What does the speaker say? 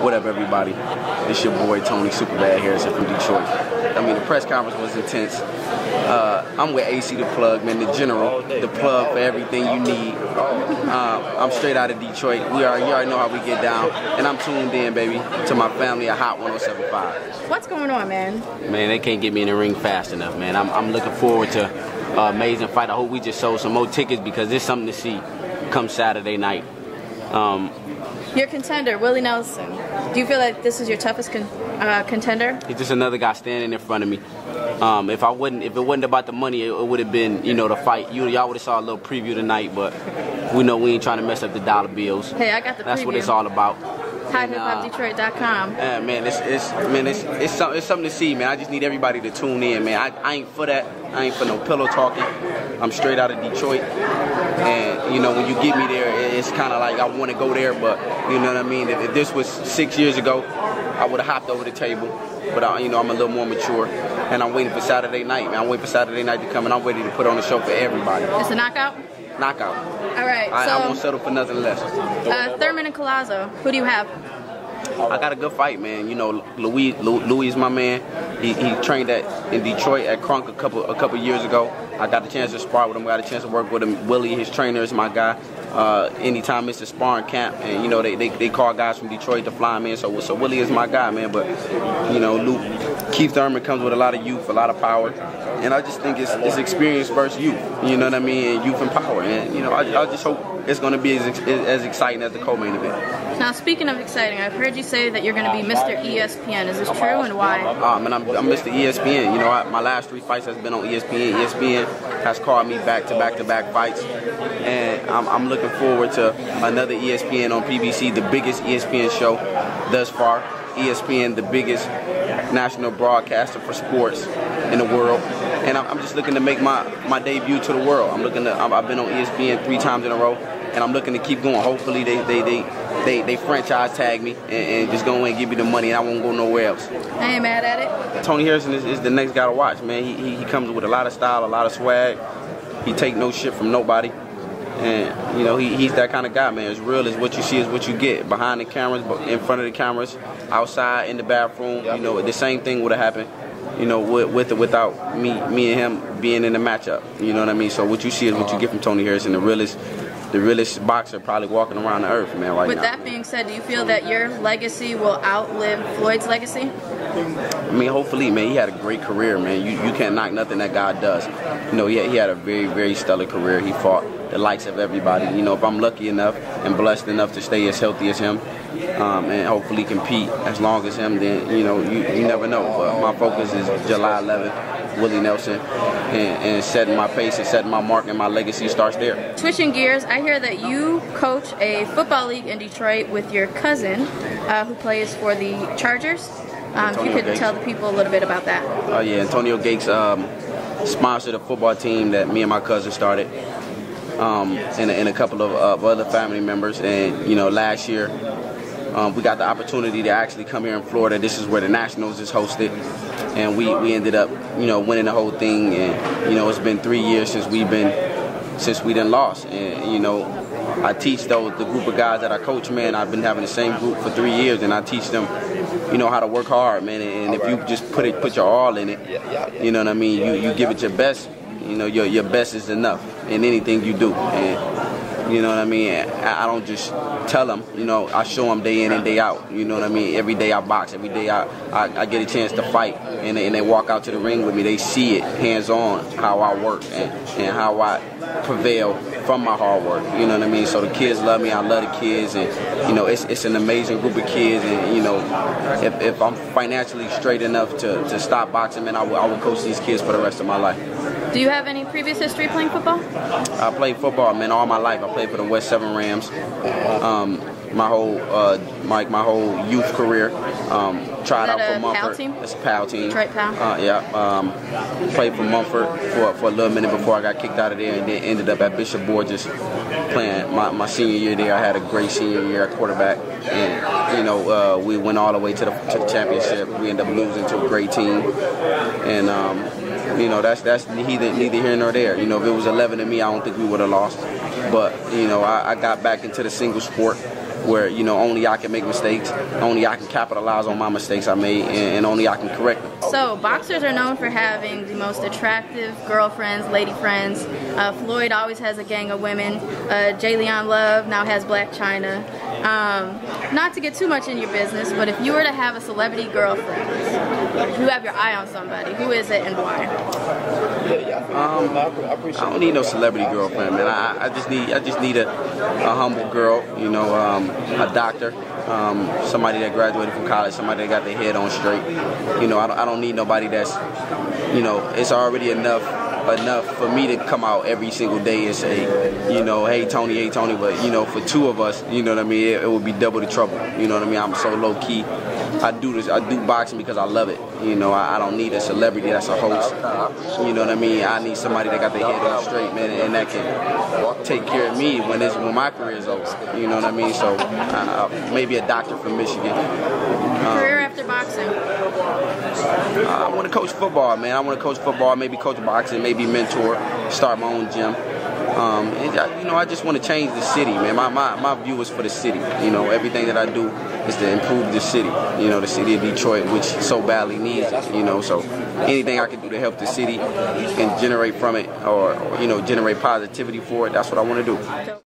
What up, everybody? It's your boy Tony Superbad Harrison from Detroit. I mean, the press conference was intense. Uh, I'm with AC the Plug, man, the general, the plug for everything you need. Uh, I'm straight out of Detroit. We are, you already know how we get down, and I'm tuned in, baby, to my family at Hot 107.5. What's going on, man? Man, they can't get me in the ring fast enough, man. I'm, I'm looking forward to uh, amazing fight. I hope we just sold some more tickets because there's something to see come Saturday night. Um, your contender, Willie Nelson. Do you feel like this is your toughest con uh, contender? He's just another guy standing in front of me. Um, if I wouldn't, if it wasn't about the money, it, it would have been, you know, the fight. You y'all would have saw a little preview tonight, but we know we ain't trying to mess up the dollar bills. Hey, I got the. That's preview. what it's all about. HotHipHopDetroit.com. Yeah, man, it's it's man, it's it's, some, it's something to see, man. I just need everybody to tune in, man. I, I ain't for that. I ain't for no pillow talking. I'm straight out of Detroit, and you know when you get me there, it's kind of like I want to go there, but you know what I mean. If, if this was six years ago, I would have hopped over the table, but I, you know I'm a little more mature, and I'm waiting for Saturday night, man. I'm waiting for Saturday night to come, and I'm ready to put on a show for everybody. It's a knockout. Knockout. All right. I, so, I won't settle for nothing less. Uh, Thurman and Collazo. Who do you have? I got a good fight, man. You know, Louis, Louis is my man. He, he trained at in Detroit at Kronk a couple a couple years ago. I got the chance to spar with him. Got a chance to work with him. Willie, his trainer, is my guy. Uh, anytime it's a sparring camp, and you know they, they, they call guys from Detroit to fly in. So so Willie is my guy, man. But you know, Luke, Keith Thurman comes with a lot of youth, a lot of power, and I just think it's, it's experience versus youth. You know what I mean? And youth and power, and you know I, I just hope it's going to be as, as exciting as the co-main event. Now, speaking of exciting, I've heard you say that you're going to be Mr. ESPN. Is this true, and why? Uh, man, I'm, I'm Mr. ESPN. You know, I, my last three fights has been on ESPN. ESPN has called me back to back to back fights, and I'm, I'm looking forward to another ESPN on PBC, the biggest ESPN show thus far. ESPN, the biggest national broadcaster for sports in the world. And I'm, I'm just looking to make my, my debut to the world. I'm looking to, I've been on ESPN three times in a row, and I'm looking to keep going. Hopefully, they, they, they they, they franchise tag me and, and, just go in and give me the money and I won't go nowhere else. I ain't mad at it. Tony Harrison is, is the next guy to watch, man. He, he, he, comes with a lot of style, a lot of swag. He take no shit from nobody. And, you know, he, he's that kind of guy, man. As real as what you see is what you get. Behind the cameras, but in front of the cameras, outside, in the bathroom, you know, the same thing would have happened you know, with, with or without me, me and him being in the matchup. You know what I mean? So what you see is what you get from Tony Harrison, the realest the realest boxer probably walking around the earth, man, right With now. that being said, do you feel that your legacy will outlive Floyd's legacy? I mean, hopefully, man. He had a great career, man. You you can't knock nothing that God does. You know, he had, he had a very very stellar career. He fought the likes of everybody. You know, if I'm lucky enough and blessed enough to stay as healthy as him, um, and hopefully compete as long as him, then you know you, you never know. But my focus is July 11th. Willie Nelson and, and, setting my pace and setting my mark and my legacy starts there. Switching gears, I hear that you coach a football league in Detroit with your cousin uh, who plays for the Chargers. Um, if you could Gates. tell the people a little bit about that. Oh, uh, yeah. Antonio Gates um, sponsored a football team that me and my cousin started. Um, and, and, a couple of, uh, other family members. And, you know, last year um, we got the opportunity to actually come here in Florida. This is where the Nationals is hosted and we, we ended up, you know, winning the whole thing. And you know, it's been three years since we've been since we done lost. And you know, I teach those the group of guys that I coach, man. I've been having the same group for three years, and I teach them, you know, how to work hard, man. And if you just put it, put your all in it, you know what I mean. You you give it your best. You know, your your best is enough in anything you do. And you know what I mean? I, don't just tell them. You know, I show them day in and day out. You know what I mean? Every day I box. Every day I, I, I get a chance to fight. And they, and they walk out to the ring with me. They see it hands on how I work and, and how I prevail from my hard work. You know what I mean? So the kids love me. I love the kids, and you know it's, it's an amazing group of kids. And you know, if, if I'm financially straight enough to, to stop boxing, man, I will, I will coach these kids for the rest of my life. Do you have any previous history playing football? I played football, man, all my life. I played for the West Seven Rams. Um, my whole uh, my, my whole youth career. Um, tried out for Mumford. PAL team? It's a PAL team. Detroit PAL. Uh, yeah. Um, played for Mumford for, for a little minute before I got kicked out of there, and then ended up at Bishop Borgess playing my, my senior year there. I had a great senior year at quarterback, and you know uh, we went all the way to the, to the championship. We ended up losing to a great team, and um, you know that's that's neither neither here nor there. You know if it was 11 to me, I don't think we would have lost. But you know I, I got back into the single sport where you know only I can make mistakes, only I can capitalize on my mistakes I made, and, and only I can correct them. So boxers are known for having the most attractive girlfriends, lady friends. Uh, Floyd always has a gang of women. Uh, Leon Love now has Blac Chyna. Um, not to get too much in your business, but if you were to have a celebrity girlfriend, you have your eye on somebody, who is it and why? Um, I don't need no celebrity girlfriend, man. I, I just need I just need a, a humble girl, you know, um, a doctor, um, somebody that graduated from college, somebody that got their head on straight. You know, I don't, I don't need nobody that's, you know, it's already enough enough for me to come out every single day and say, you know, hey Tony, hey Tony, but you know, for two of us, you know what I mean, it, it would be double the trouble. You know what I mean? I'm so low key. I do this. I do boxing because I love it. You know, I, I, don't need a celebrity that's a host. You know what I mean? I need somebody that got their head on straight, man, and that can take care of me when it's when my career is over. You know what I mean? So uh, maybe a doctor from Michigan. Um, career after boxing. I want to coach football, man. I want to coach football, maybe coach boxing, maybe mentor, start my own gym. Um, and I, you know, I just want to change the city, man. My, my, my view is for the city. You know, everything that I do is to improve the city. You know, the city of Detroit, which so badly needs it. You know, so anything I can do to help the city and generate from it, or, or you know, generate positivity for it, that's what I want to do.